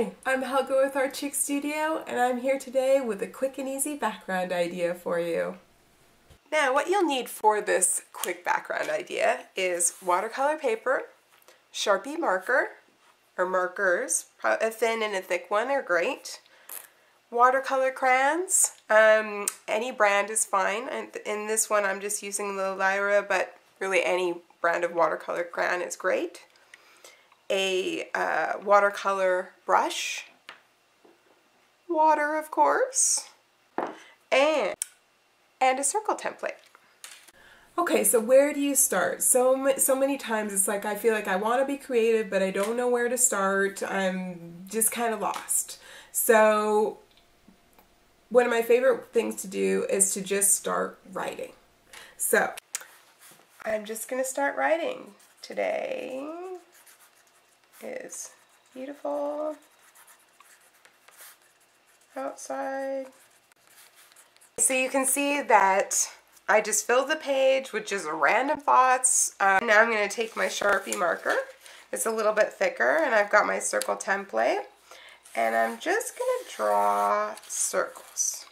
Helga with ARTchix Studio and I'm here today with a quick and easy background idea for you. Now what you'll need for this quick background idea is watercolor paper, Sharpie marker, or markers, a thin and a thick one are great, watercolor crayons, um, any brand is fine, in this one I'm just using the Lyra, but really any brand of watercolor crayon is great a uh, watercolor brush, water of course, and, and a circle template. Okay, so where do you start? So, so many times it's like I feel like I want to be creative, but I don't know where to start. I'm just kind of lost. So one of my favorite things to do is to just start writing. So I'm just going to start writing today is beautiful outside. So you can see that I just filled the page with just random thoughts. Um, now I'm going to take my Sharpie marker. It's a little bit thicker and I've got my circle template. And I'm just going to draw circles.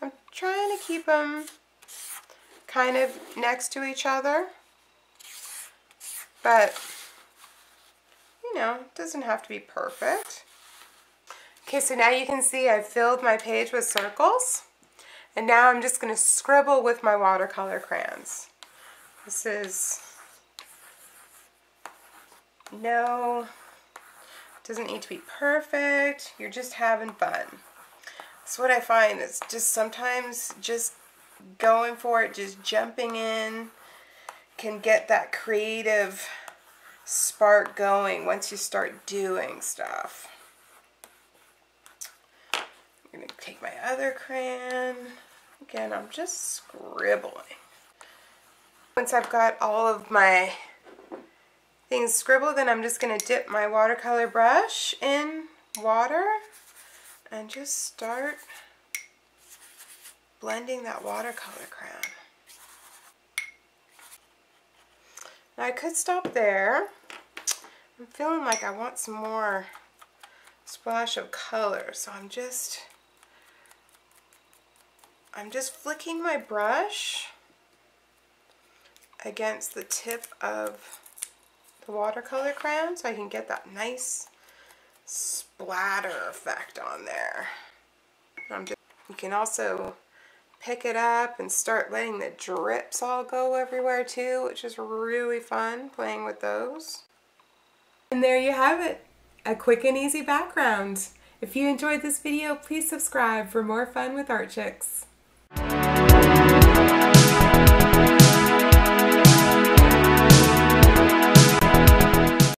I'm trying to keep them kind of next to each other. But, you know, it doesn't have to be perfect. Okay, so now you can see I've filled my page with circles. And now I'm just going to scribble with my watercolor crayons. This is no, doesn't need to be perfect. You're just having fun. That's what I find is just sometimes just going for it, just jumping in, can get that creative spark going once you start doing stuff. I'm going to take my other crayon. Again, I'm just scribbling. Once I've got all of my things scribbled, then I'm just going to dip my watercolor brush in water and just start blending that watercolor crayon. Now I could stop there. I'm feeling like I want some more splash of color, so I'm just I'm just flicking my brush against the tip of the watercolor crayon so I can get that nice splatter effect on there. I'm just, you can also pick it up and start letting the drips all go everywhere too, which is really fun playing with those. And there you have it, a quick and easy background. If you enjoyed this video, please subscribe for more fun with ARTchix.